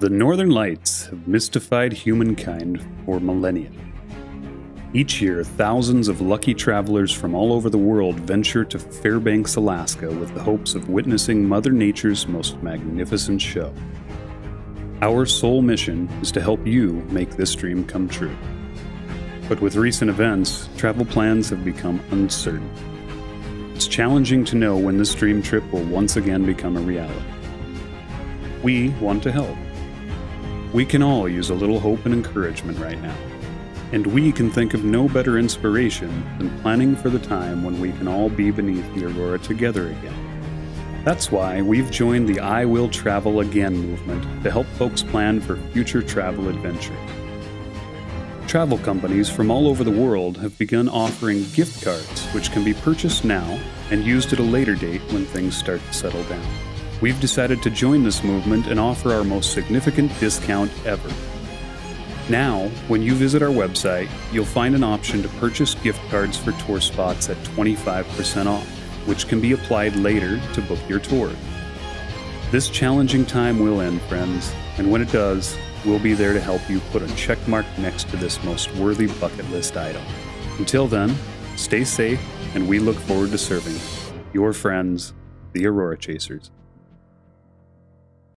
The Northern Lights have mystified humankind for millennia. Each year, thousands of lucky travelers from all over the world venture to Fairbanks, Alaska with the hopes of witnessing Mother Nature's most magnificent show. Our sole mission is to help you make this dream come true. But with recent events, travel plans have become uncertain. It's challenging to know when this dream trip will once again become a reality. We want to help. We can all use a little hope and encouragement right now. And we can think of no better inspiration than planning for the time when we can all be beneath the aurora together again. That's why we've joined the I Will Travel Again movement to help folks plan for future travel adventures. Travel companies from all over the world have begun offering gift cards, which can be purchased now and used at a later date when things start to settle down. We've decided to join this movement and offer our most significant discount ever now, when you visit our website, you'll find an option to purchase gift cards for tour spots at 25% off, which can be applied later to book your tour. This challenging time will end, friends, and when it does, we'll be there to help you put a check mark next to this most worthy bucket list item. Until then, stay safe, and we look forward to serving your friends, the Aurora Chasers.